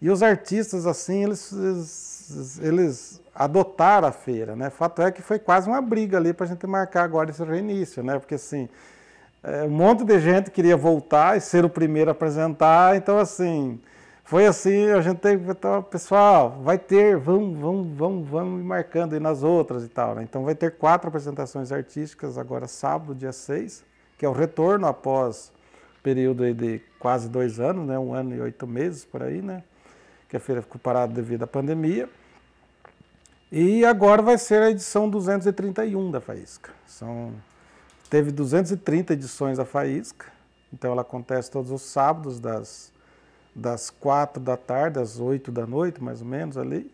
E os artistas, assim, eles, eles, eles adotaram a feira, né? Fato é que foi quase uma briga ali para a gente marcar agora esse reinício, né? Porque, assim, é, um monte de gente queria voltar e ser o primeiro a apresentar, então, assim, foi assim, a gente teve então, pessoal, vai ter, vamos, vamos, vamos, vamos marcando aí nas outras e tal, né? Então vai ter quatro apresentações artísticas agora sábado, dia 6, que é o retorno após período aí de quase dois anos, né? Um ano e oito meses por aí, né? Que a feira ficou parada devido à pandemia. E agora vai ser a edição 231 da Faísca. São, teve 230 edições da Faísca, então ela acontece todos os sábados, das, das 4 da tarde às 8 da noite, mais ou menos ali.